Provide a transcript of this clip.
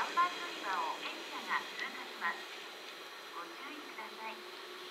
3番乗り場を電車が通過します。ご注意ください。